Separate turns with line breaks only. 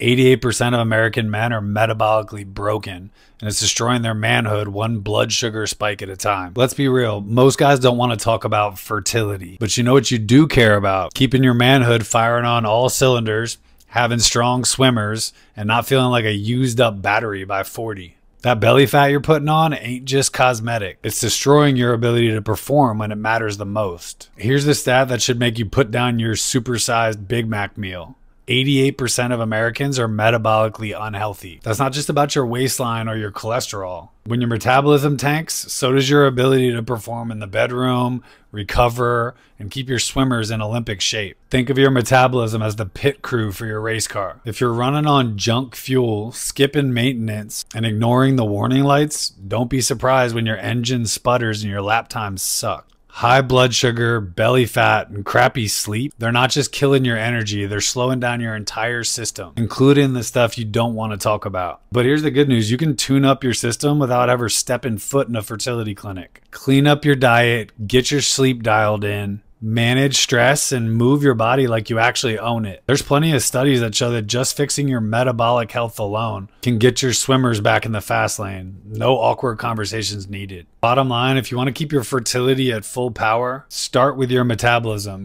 88% of American men are metabolically broken, and it's destroying their manhood one blood sugar spike at a time. Let's be real, most guys don't want to talk about fertility, but you know what you do care about? Keeping your manhood firing on all cylinders, having strong swimmers, and not feeling like a used up battery by 40. That belly fat you're putting on ain't just cosmetic. It's destroying your ability to perform when it matters the most. Here's the stat that should make you put down your supersized Big Mac meal. 88% of Americans are metabolically unhealthy. That's not just about your waistline or your cholesterol. When your metabolism tanks, so does your ability to perform in the bedroom, recover, and keep your swimmers in Olympic shape. Think of your metabolism as the pit crew for your race car. If you're running on junk fuel, skipping maintenance, and ignoring the warning lights, don't be surprised when your engine sputters and your lap times suck high blood sugar, belly fat, and crappy sleep, they're not just killing your energy, they're slowing down your entire system, including the stuff you don't want to talk about. But here's the good news you can tune up your system without ever stepping foot in a fertility clinic. Clean up your diet, get your sleep dialed in, manage stress and move your body like you actually own it. There's plenty of studies that show that just fixing your metabolic health alone can get your swimmers back in the fast lane. No awkward conversations needed. Bottom line, if you want to keep your fertility at full power, start with your metabolism.